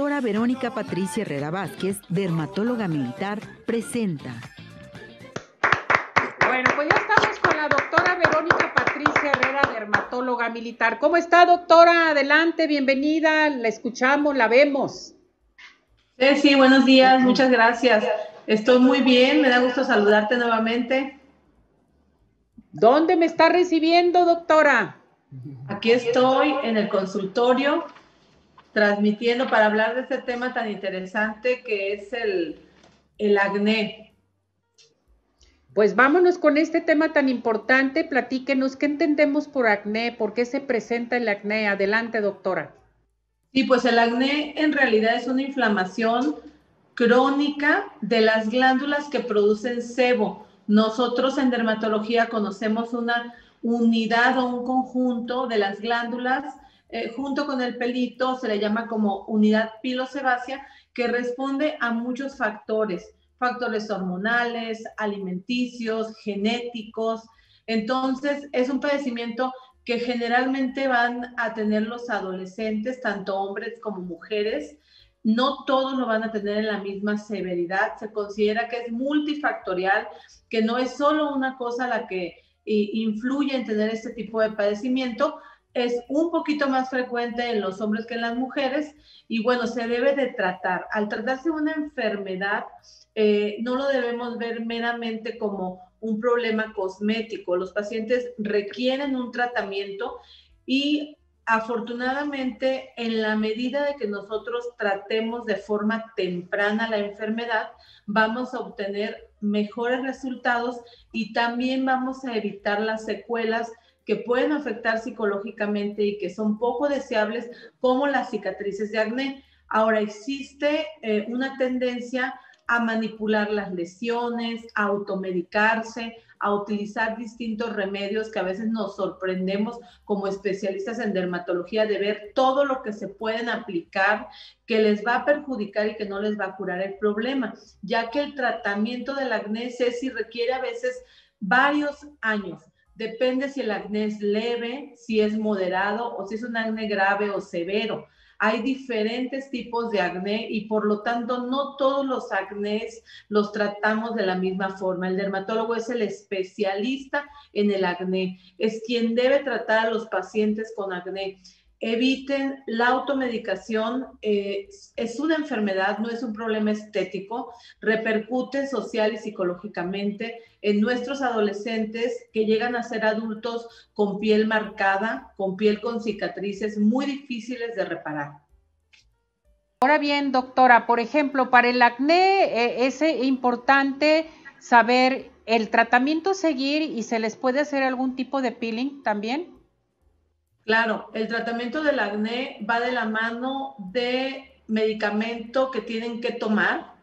doctora Verónica Patricia Herrera Vázquez, dermatóloga militar, presenta. Bueno, pues ya estamos con la doctora Verónica Patricia Herrera, dermatóloga militar. ¿Cómo está, doctora? Adelante, bienvenida, la escuchamos, la vemos. Sí, sí, buenos días, muchas gracias. Estoy muy bien, me da gusto saludarte nuevamente. ¿Dónde me está recibiendo, doctora? Aquí estoy en el consultorio transmitiendo para hablar de este tema tan interesante que es el, el acné. Pues vámonos con este tema tan importante. Platíquenos qué entendemos por acné, por qué se presenta el acné. Adelante, doctora. Sí, pues el acné en realidad es una inflamación crónica de las glándulas que producen sebo. Nosotros en dermatología conocemos una unidad o un conjunto de las glándulas eh, junto con el pelito, se le llama como unidad pilosebácea, que responde a muchos factores, factores hormonales, alimenticios, genéticos. Entonces, es un padecimiento que generalmente van a tener los adolescentes, tanto hombres como mujeres. No todos lo van a tener en la misma severidad. Se considera que es multifactorial, que no es solo una cosa la que influye en tener este tipo de padecimiento, es un poquito más frecuente en los hombres que en las mujeres y bueno, se debe de tratar. Al tratarse una enfermedad, eh, no lo debemos ver meramente como un problema cosmético. Los pacientes requieren un tratamiento y afortunadamente en la medida de que nosotros tratemos de forma temprana la enfermedad, vamos a obtener mejores resultados y también vamos a evitar las secuelas que pueden afectar psicológicamente y que son poco deseables, como las cicatrices de acné. Ahora existe eh, una tendencia a manipular las lesiones, a automedicarse, a utilizar distintos remedios que a veces nos sorprendemos como especialistas en dermatología de ver todo lo que se pueden aplicar que les va a perjudicar y que no les va a curar el problema, ya que el tratamiento del acné, si requiere a veces varios años Depende si el acné es leve, si es moderado o si es un acné grave o severo. Hay diferentes tipos de acné y por lo tanto no todos los acnés los tratamos de la misma forma. El dermatólogo es el especialista en el acné, es quien debe tratar a los pacientes con acné eviten la automedicación. Eh, es una enfermedad, no es un problema estético, repercute social y psicológicamente en nuestros adolescentes que llegan a ser adultos con piel marcada, con piel con cicatrices muy difíciles de reparar. Ahora bien, doctora, por ejemplo, para el acné eh, es importante saber el tratamiento seguir y se les puede hacer algún tipo de peeling también. Claro, el tratamiento del acné va de la mano de medicamento que tienen que tomar,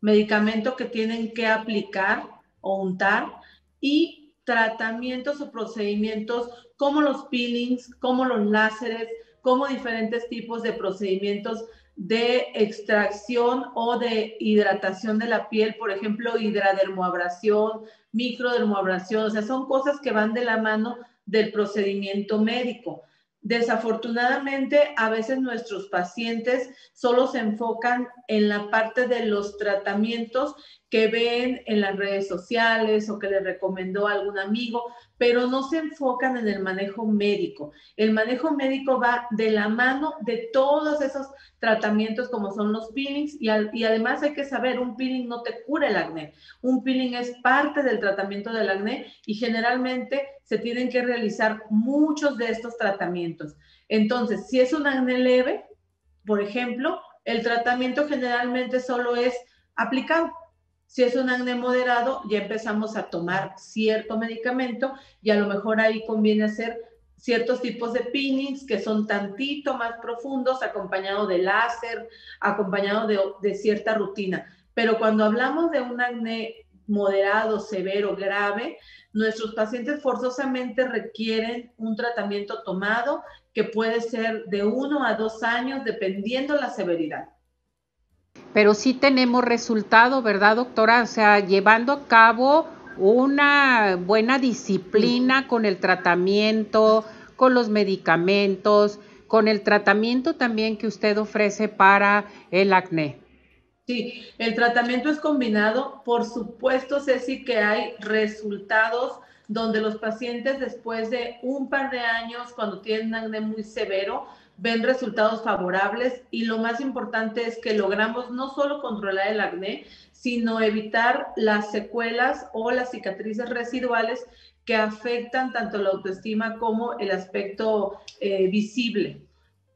medicamento que tienen que aplicar o untar y tratamientos o procedimientos como los peelings, como los láseres, como diferentes tipos de procedimientos de extracción o de hidratación de la piel, por ejemplo, hidradermoabrasión, microdermoabrasión, o sea, son cosas que van de la mano del procedimiento médico. Desafortunadamente, a veces nuestros pacientes solo se enfocan en la parte de los tratamientos que ven en las redes sociales o que les recomendó algún amigo, pero no se enfocan en el manejo médico. El manejo médico va de la mano de todos esos tratamientos como son los peelings y, y además hay que saber, un peeling no te cura el acné, un peeling es parte del tratamiento del acné y generalmente se tienen que realizar muchos de estos tratamientos. Entonces, si es un acné leve, por ejemplo, el tratamiento generalmente solo es aplicado. Si es un acné moderado, ya empezamos a tomar cierto medicamento y a lo mejor ahí conviene hacer ciertos tipos de peelings que son tantito más profundos, acompañado de láser, acompañado de, de cierta rutina. Pero cuando hablamos de un acné moderado, severo, grave, nuestros pacientes forzosamente requieren un tratamiento tomado que puede ser de uno a dos años dependiendo la severidad. Pero sí tenemos resultado, ¿verdad, doctora? O sea, llevando a cabo una buena disciplina con el tratamiento, con los medicamentos, con el tratamiento también que usted ofrece para el acné. Sí, el tratamiento es combinado. Por supuesto, Ceci, que hay resultados donde los pacientes después de un par de años, cuando tienen acné muy severo, ven resultados favorables y lo más importante es que logramos no solo controlar el acné, sino evitar las secuelas o las cicatrices residuales que afectan tanto la autoestima como el aspecto eh, visible.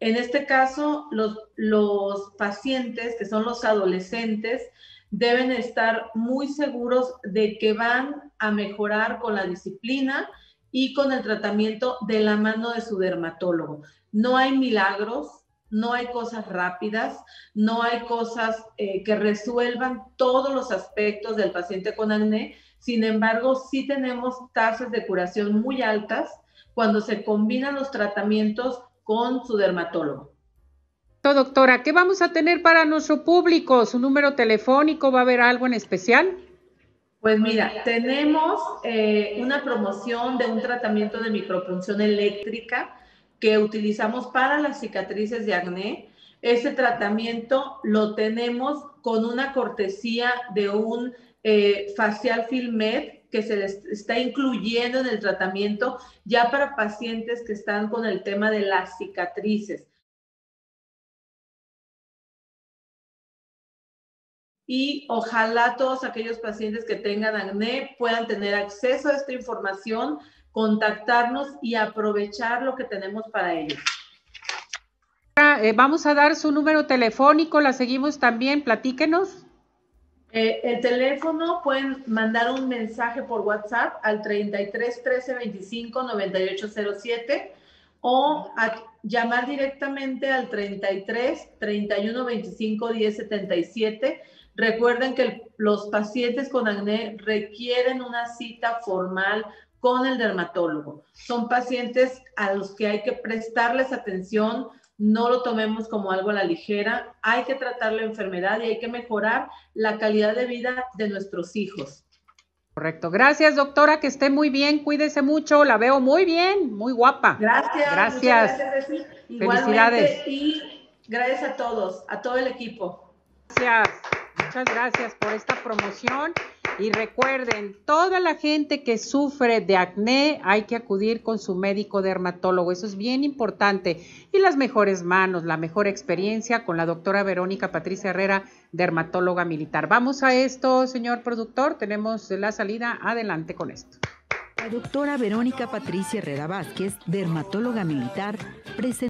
En este caso, los, los pacientes, que son los adolescentes, deben estar muy seguros de que van a mejorar con la disciplina y con el tratamiento de la mano de su dermatólogo. No hay milagros, no hay cosas rápidas, no hay cosas eh, que resuelvan todos los aspectos del paciente con acné. Sin embargo, sí tenemos tasas de curación muy altas cuando se combinan los tratamientos con su dermatólogo. Doctora, ¿qué vamos a tener para nuestro público? ¿Su número telefónico? ¿Va a haber algo en especial? Pues mira, tenemos eh, una promoción de un tratamiento de micropunción eléctrica que utilizamos para las cicatrices de acné. Ese tratamiento lo tenemos con una cortesía de un eh, facial filmed que se les está incluyendo en el tratamiento ya para pacientes que están con el tema de las cicatrices. Y ojalá todos aquellos pacientes que tengan acné puedan tener acceso a esta información, contactarnos y aprovechar lo que tenemos para ellos. Eh, vamos a dar su número telefónico, la seguimos también, platíquenos. Eh, el teléfono pueden mandar un mensaje por WhatsApp al 33 13 25 98 07 o llamar directamente al 33 31 25 10 77. Recuerden que los pacientes con acné requieren una cita formal con el dermatólogo. Son pacientes a los que hay que prestarles atención no lo tomemos como algo a la ligera, hay que tratar la enfermedad y hay que mejorar la calidad de vida de nuestros hijos. Correcto. Gracias, doctora, que esté muy bien, cuídese mucho, la veo muy bien, muy guapa. Gracias. Gracias. gracias Felicidades. Y gracias a todos, a todo el equipo. Gracias. Muchas gracias por esta promoción. Y recuerden, toda la gente que sufre de acné hay que acudir con su médico dermatólogo. Eso es bien importante. Y las mejores manos, la mejor experiencia con la doctora Verónica Patricia Herrera, dermatóloga militar. Vamos a esto, señor productor. Tenemos la salida. Adelante con esto. La doctora Verónica Patricia Herrera Vázquez, dermatóloga militar, presenta